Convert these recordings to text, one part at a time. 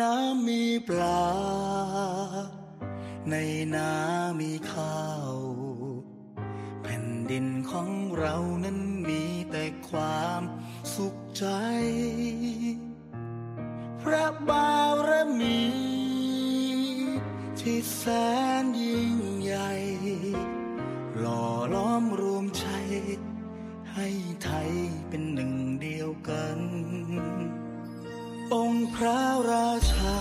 น้ำมีปลา ในนามีข้าว แผ่นดินของเรานั้นมีแต่ความสุขใจ พระบารมี ที่แสนยิ่งใหญ่ หล่อล้อมรวมใจ ให้ไทยเป็นหนึ่งเดียวกัน องค์พระราชา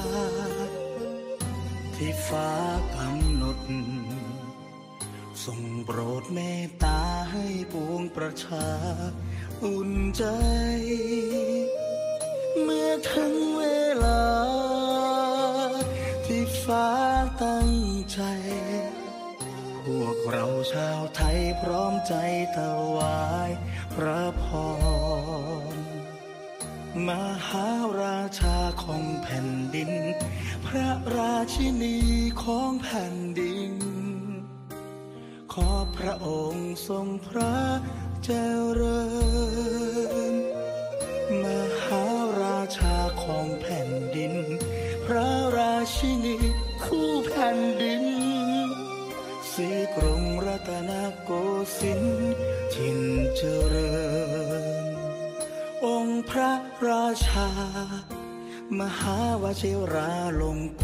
ที่ฟ้ากำหนด ทรงโปรดเมตตาให้ปวงประชา อุ่นใจ เมื่อถึงเวลา ที่ฟ้าตั้งใจ พวกเราชาวไทยพร้อมใจถวายพระพร มหาราชาของแผ่นดิน พระราชินีของแผ่นดิน ขอพระองค์ทรงพระเจริญ มหาราชาของแผ่นดิน พระราชินีคู่แผ่นดินสีกรุงรัตนโกสินทร์ถิ่นเจริญอง พระราชา มหาวชิราลงก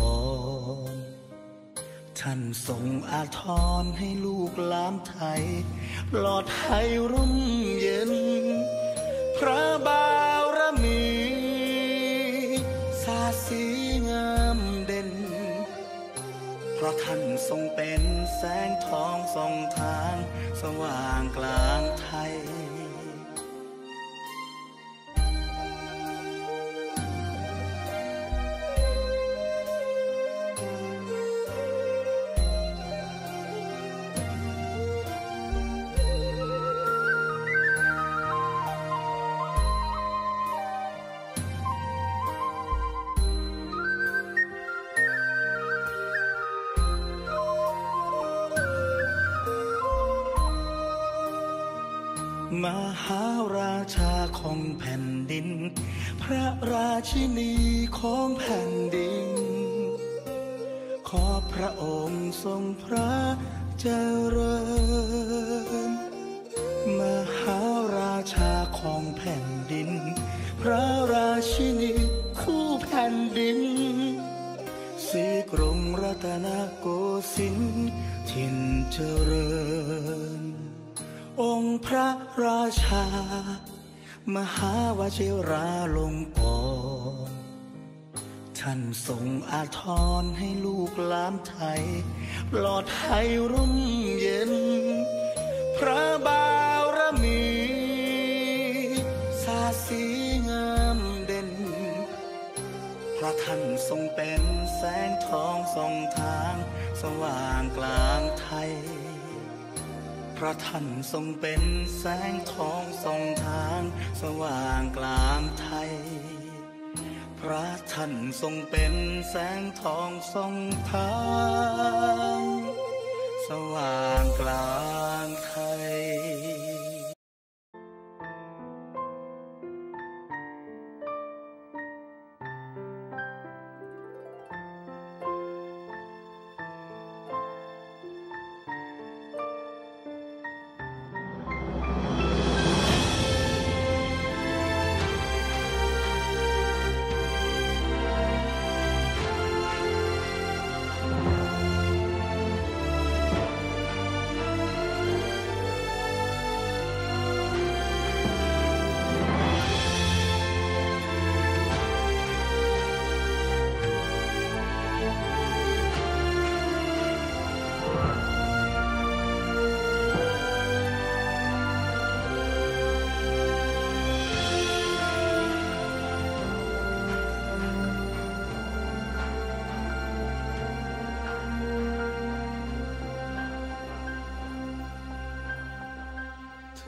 รท่านทรงอาทรให้ลูกหลานไทยปลอดภัยร่มเย็น พระบารมีสาสีงามเด่น เพราะท่านทรงเป็นแสงทองส่องทาง สว่างกลางไทย มหาราชาของแผ่นดิน พระราชินีของแผ่นดิน ขอพระองค์ทรงพระเจริญ มหาราชาของแผ่นดิน พระราชินีคู่แผ่นดินสีกรุงรัตนโกสินทร์ถิ่นเจริญ องค์พระราชา มหาวชิราลงกรท่านทรงอาทรให้ลูกลามไทย ปลอดภัยร่มเย็น ระท่านทรงเป็นแสงทองส่องทางสว่างกลางไทย พระท่านทรงเป็นแสงทองส่องทาง สว่างกลางไทย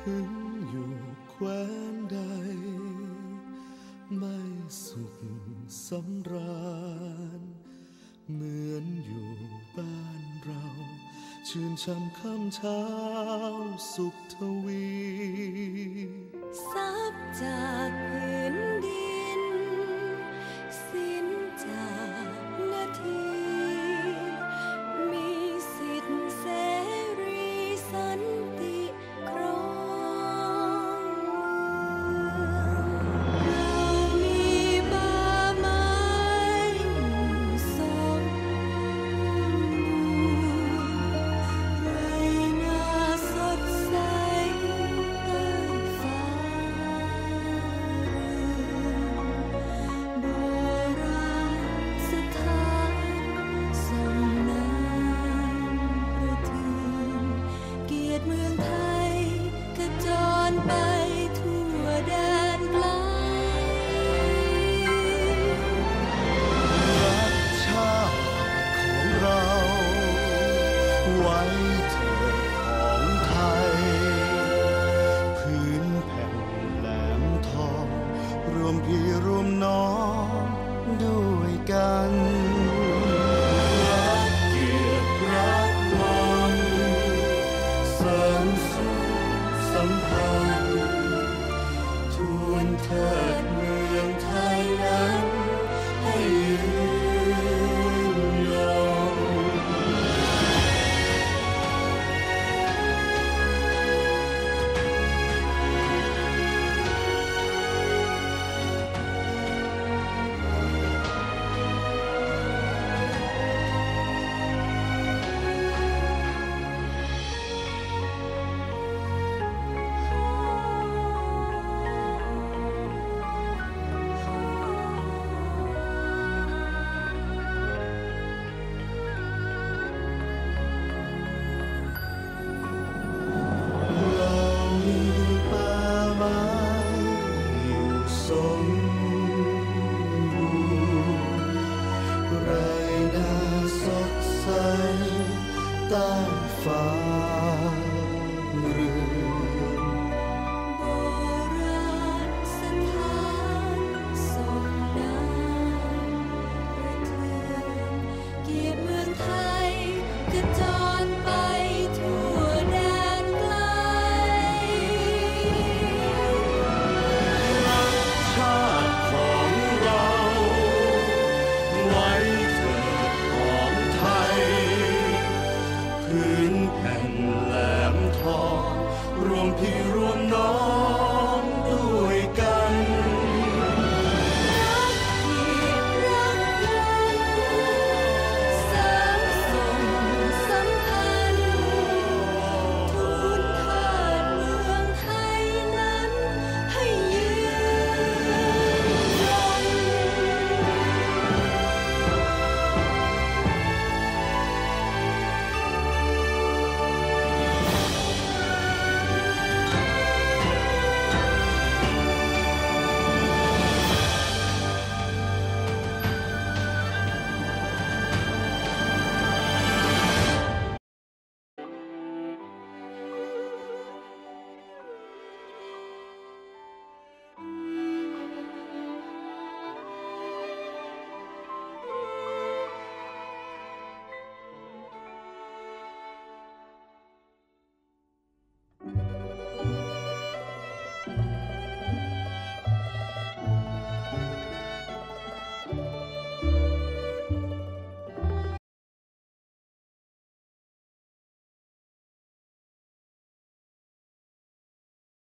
ถึงอยู่แคว้นใด ไม่สุขสำราญ เหมือนอยู่บ้านเรา ชื่นช่ำค่ำเช้าสุขทวีซับจากพื้น 根